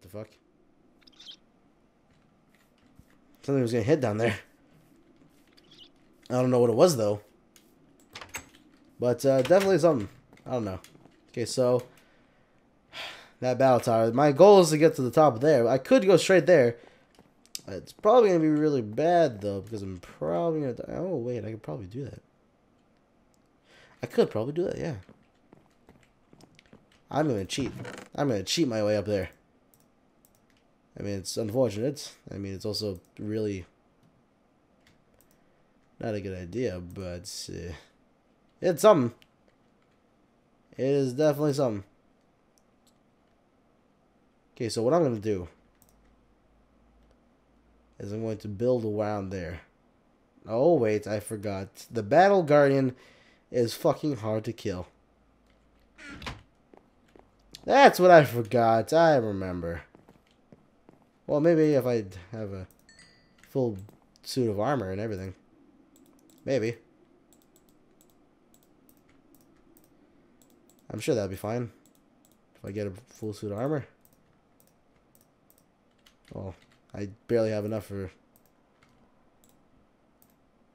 What the fuck? Something was gonna hit down there. I don't know what it was though. But uh, definitely something. I don't know. Okay, so that battle tower. My goal is to get to the top of there. I could go straight there. It's probably gonna be really bad though because I'm probably gonna. Die. Oh wait, I could probably do that. I could probably do that. Yeah. I'm gonna cheat. I'm gonna cheat my way up there. I mean, it's unfortunate. I mean, it's also really not a good idea, but uh, it's something. It is definitely something. Okay, so what I'm going to do is I'm going to build around there. Oh, wait, I forgot. The Battle Guardian is fucking hard to kill. That's what I forgot. I remember. Well, maybe if I have a full suit of armor and everything. Maybe. I'm sure that'd be fine. If I get a full suit of armor. Well, I barely have enough for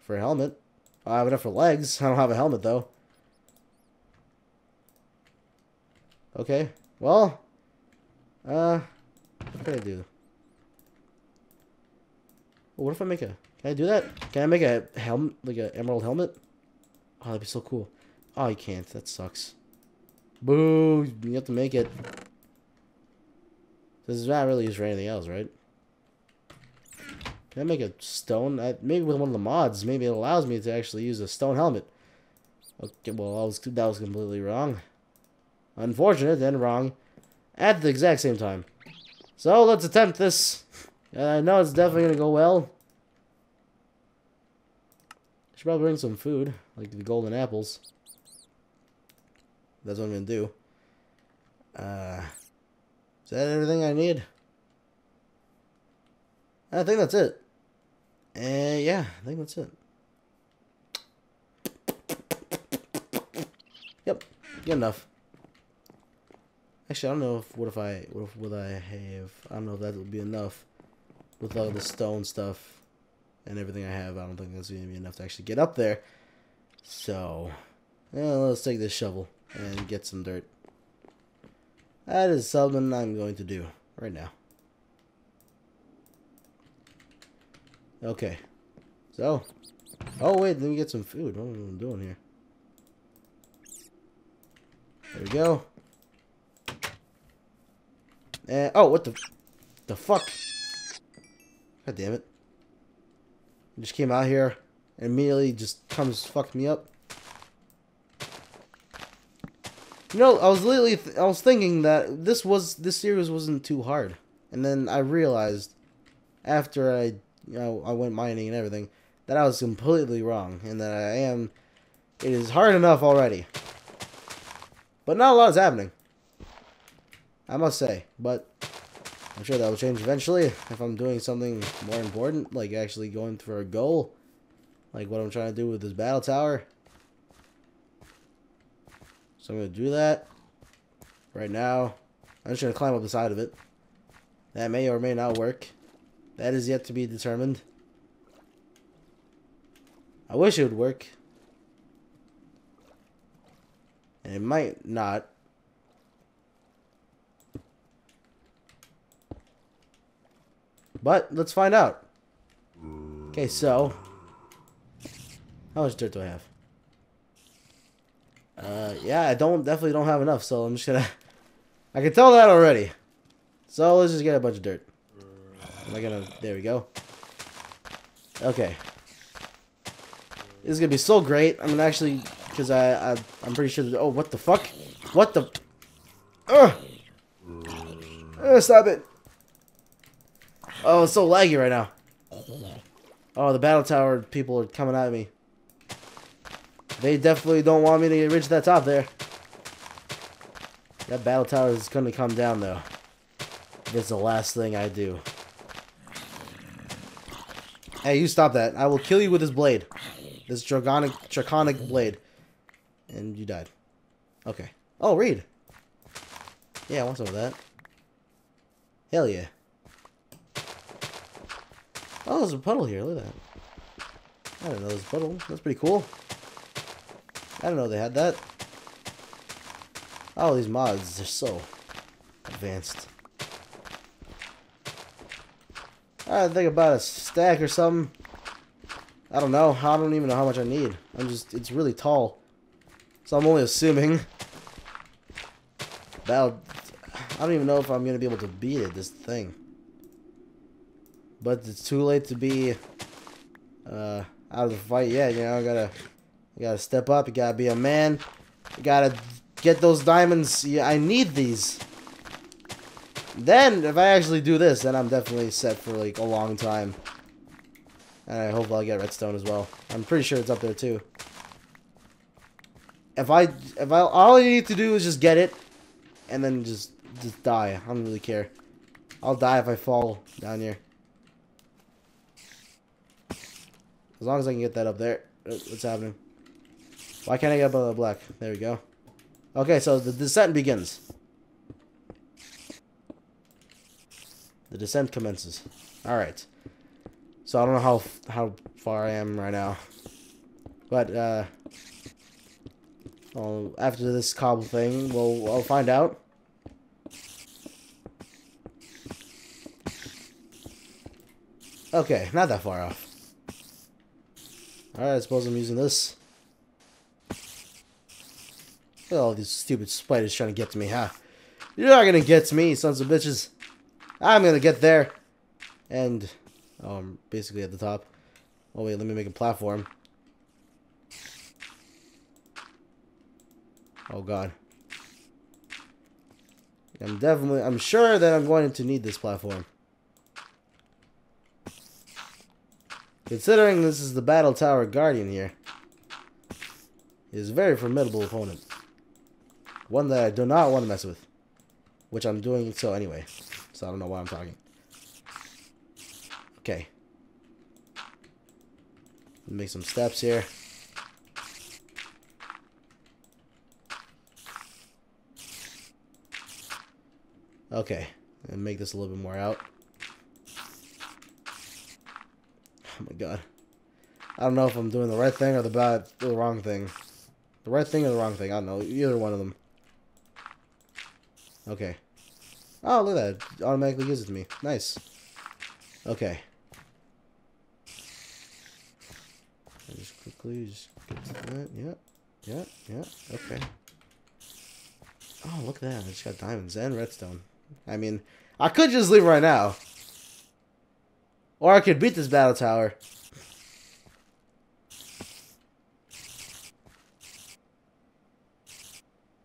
for a helmet. I have enough for legs. I don't have a helmet though. Okay. Well, uh, what can I do? What if I make a? Can I do that? Can I make a helmet, like a emerald helmet? Oh, that'd be so cool. Oh, you can't. That sucks. Boo! You have to make it. This is not really used for anything else, right? Can I make a stone? I, maybe with one of the mods, maybe it allows me to actually use a stone helmet. Okay, well, I was, that was completely wrong. Unfortunate and wrong at the exact same time. So let's attempt this. I know it's definitely going to go well. Should probably bring some food, like the golden apples. That's what I'm to do. Uh, is that everything I need? I think that's it. Uh, yeah, I think that's it. Yep, good enough. Actually, I don't know if what if I what if would I have I don't know if that would be enough with all the stone stuff and everything I have. I don't think that's gonna be enough to actually get up there. So, yeah, let's take this shovel and get some dirt. That is something I'm going to do right now. Okay. So. Oh, wait. Let me get some food. What am I doing here? There we go. And, oh, what the... The fuck? God damn it. Just came out here and immediately just comes fucked me up. You know, I was literally, I was thinking that this was, this series wasn't too hard. And then I realized, after I, you know, I went mining and everything, that I was completely wrong. And that I am, it is hard enough already. But not a lot is happening. I must say. But, I'm sure that will change eventually if I'm doing something more important, like actually going for a goal. Like what I'm trying to do with this battle tower. So I'm going to do that right now. I'm just going to climb up the side of it. That may or may not work. That is yet to be determined. I wish it would work. And it might not. But let's find out. Okay, so how much dirt do I have? Uh, yeah, I don't definitely don't have enough, so I'm just gonna. I can tell that already. So let's just get a bunch of dirt. Am I gonna? There we go. Okay. This is gonna be so great. I'm gonna actually, because I, I I'm pretty sure. Oh, what the fuck? What the? Ugh. Uh, stop it. Oh, it's so laggy right now. Oh, the battle tower people are coming at me. They definitely don't want me to reach that top there. That battle tower is going to come down, though. It's the last thing I do. Hey, you stop that. I will kill you with this blade. This draconic, draconic blade. And you died. Okay. Oh, read. Yeah, I want some of that. Hell yeah. Oh, there's a puddle here. Look at that. I didn't know there was a puddle. That's pretty cool. I don't know they had that. Oh, these mods, they're so advanced. I think about a stack or something. I don't know. I don't even know how much I need. I'm just, it's really tall. So I'm only assuming. About, I don't even know if I'm going to be able to beat it, this thing. But it's too late to be uh, out of the fight yet, you know, I gotta, gotta step up, you gotta be a man, you gotta get those diamonds, yeah, I need these. Then, if I actually do this, then I'm definitely set for, like, a long time. And I hope I'll get redstone as well. I'm pretty sure it's up there, too. If I, if I, all I need to do is just get it, and then just, just die. I don't really care. I'll die if I fall down here. As long as I can get that up there. Uh, what's happening? Why can't I get on the black? There we go. Okay, so the descent begins. The descent commences. Alright. So I don't know how how far I am right now. But, uh... Well, after this cobble thing, we'll, I'll find out. Okay, not that far off. Alright, I suppose I'm using this. Look at all these stupid spiders trying to get to me, huh? You're not gonna get to me, sons of bitches. I'm gonna get there. And, oh, I'm basically at the top. Oh wait, let me make a platform. Oh god. I'm definitely, I'm sure that I'm going to need this platform. Considering this is the Battle Tower Guardian here, he is a very formidable opponent. One that I do not want to mess with. Which I'm doing so anyway. So I don't know why I'm talking. Okay. Make some steps here. Okay. And make this a little bit more out. Oh my god. I don't know if I'm doing the right thing or the bad, or the wrong thing. The right thing or the wrong thing. I don't know. Either one of them. Okay. Oh, look at that. It automatically gives it to me. Nice. Okay. I just quickly just get to that. Yeah. Yeah. Yeah. Okay. Oh, look at that. I just got diamonds and redstone. I mean, I could just leave right now. Or I could beat this battle tower.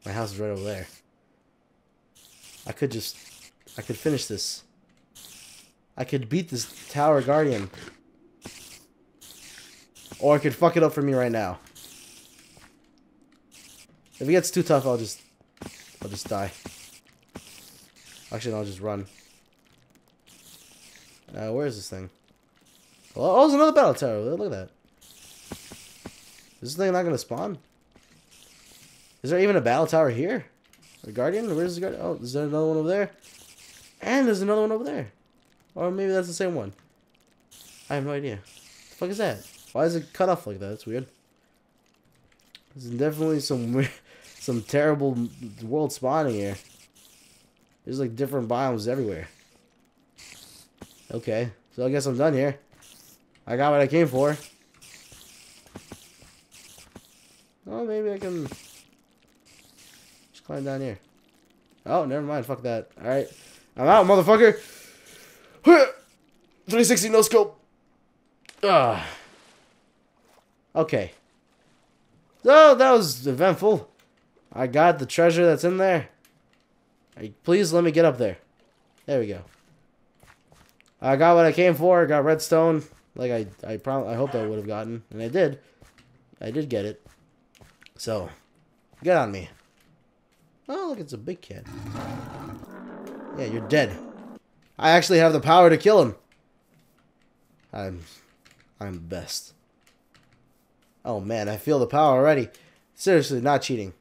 My house is right over there. I could just... I could finish this. I could beat this tower guardian. Or I could fuck it up for me right now. If it gets too tough, I'll just... I'll just die. Actually, no, I'll just run. Uh, where is this thing? Oh, oh, there's another battle tower. Look at that. Is this thing not going to spawn? Is there even a battle tower here? A guardian? Where's the guardian? Oh, is there another one over there? And there's another one over there. Or maybe that's the same one. I have no idea. What the fuck is that? Why is it cut off like that? That's weird. There's definitely some weird, some terrible world spawning here. There's like different biomes everywhere. Okay, so I guess I'm done here. I got what I came for. Oh, maybe I can just climb down here. Oh, never mind. Fuck that. Alright. I'm out, motherfucker. 360 no scope. Ah. Okay. So, that was eventful. I got the treasure that's in there. Please let me get up there. There we go. I got what I came for. I got redstone. Like I, I probably, I hoped I would have gotten, and I did. I did get it. So, get on me. Oh, look, it's a big cat. Yeah, you're dead. I actually have the power to kill him. I'm, I'm best. Oh man, I feel the power already. Seriously, not cheating.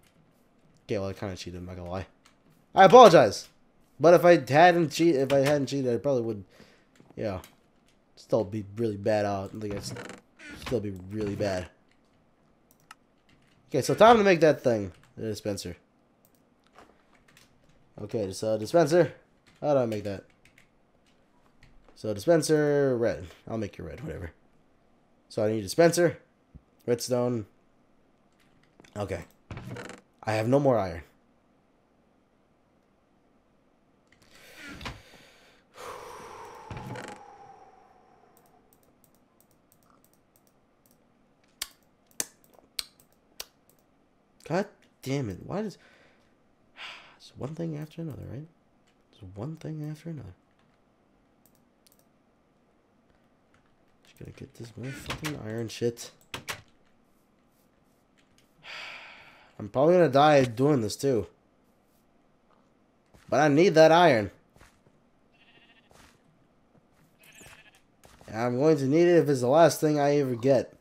Okay, well, I kind of cheated, I'm not gonna lie. I apologize. But if I hadn't cheat, if I hadn't cheated, I probably would, yeah, still be really bad out. Like I'd still be really bad. Okay, so time to make that thing, the dispenser. Okay, so dispenser. How do I make that? So dispenser, red. I'll make you red, whatever. So I need dispenser, redstone. Okay. I have no more iron. God damn it. Why does... It's one thing after another, right? It's one thing after another. Just gotta get this motherfucking iron shit. I'm probably gonna die doing this too. But I need that iron. And I'm going to need it if it's the last thing I ever get.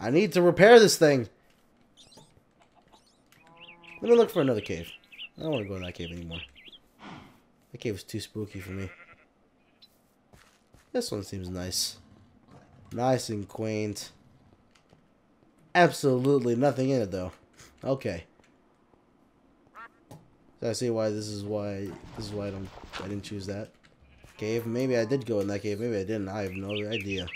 I need to repair this thing. Let me look for another cave. I don't want to go in that cave anymore. That cave was too spooky for me. This one seems nice. Nice and quaint. Absolutely nothing in it though. Okay. So I see why this is why this is why I don't I didn't choose that cave. Maybe I did go in that cave. Maybe I didn't. I have no idea.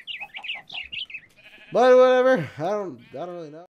But whatever. I don't I don't really know.